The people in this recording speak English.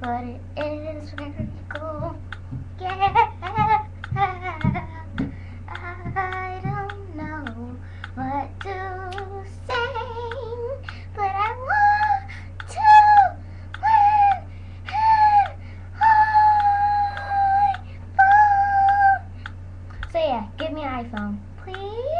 but it is very magical. Yeah. I don't know what to sing, but I want to win and I. So yeah, give me an iPhone, please.